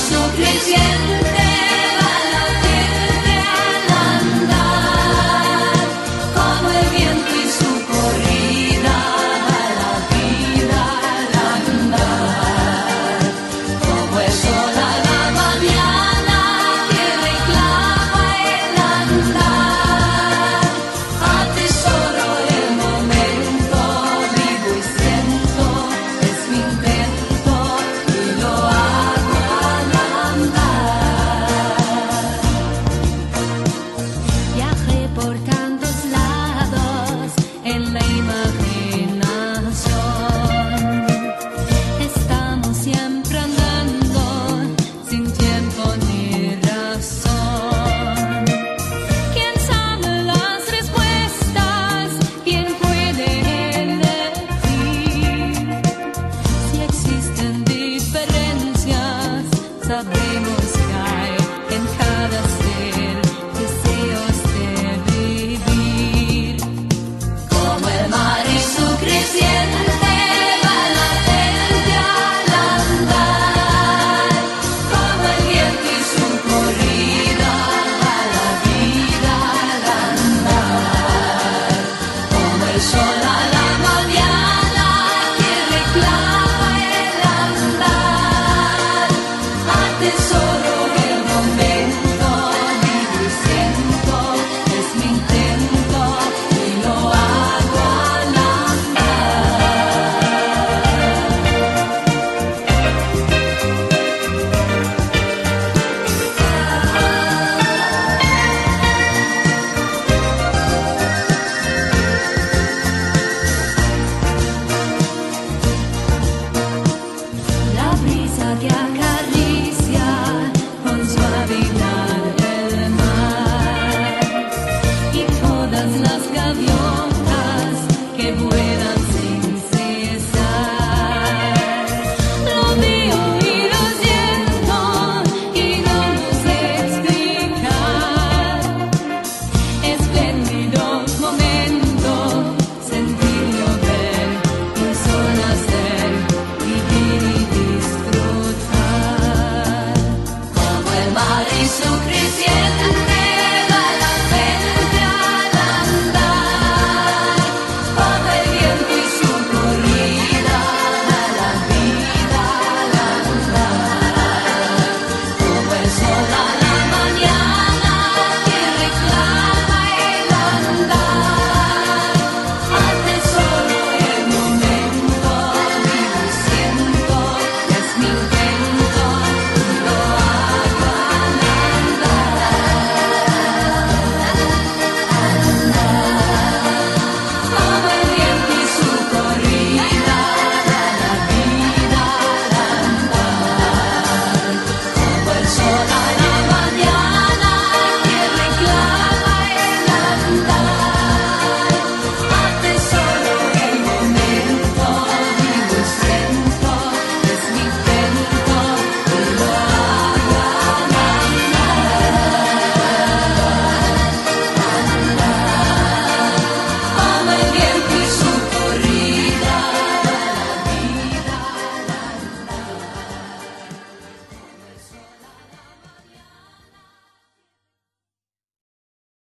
so crazy. there's nothing